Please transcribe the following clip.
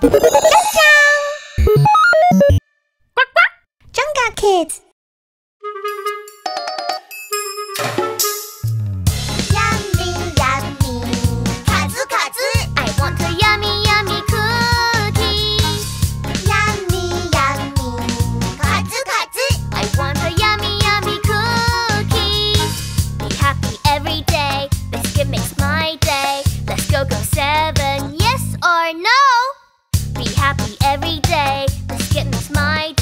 Yeah! my